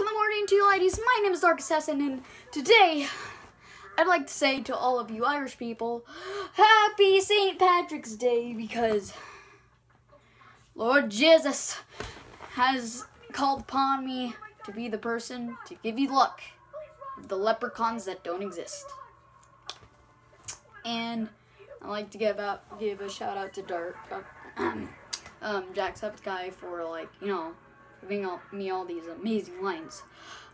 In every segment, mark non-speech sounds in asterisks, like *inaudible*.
in the morning to you ladies. My name is Dark Assassin, and today I'd like to say to all of you Irish people, Happy St. Patrick's Day because Lord Jesus has called upon me to be the person to give you luck, the leprechauns that don't exist. And I'd like to give out give a shout out to Dark, uh, *clears throat* um, Jacksepticeye for like you know giving all, me all these amazing lines.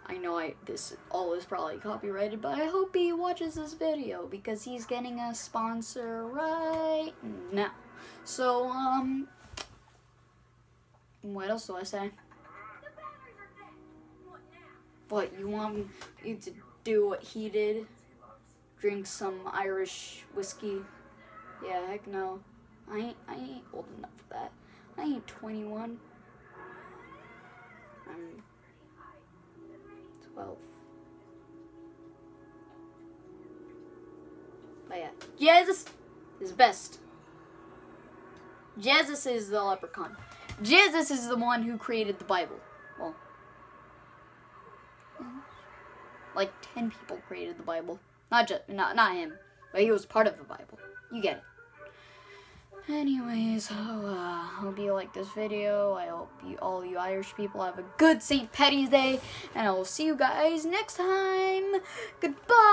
I know I this all is probably copyrighted, but I hope he watches this video because he's getting a sponsor right now. So um, what else do I say? What you want me to do? What he did? Drink some Irish whiskey? Yeah, heck no. I ain't, I ain't old enough for that. I ain't 21. I'm 12. But yeah, Jesus is best. Jesus is the leprechaun. Jesus is the one who created the Bible. Well, like 10 people created the Bible. Not just, not, not him, but he was part of the Bible. You get it. Anyways, oh, uh, hope you like this video. I hope you, all you Irish people have a good St. Patty's Day, and I will see you guys next time. Goodbye.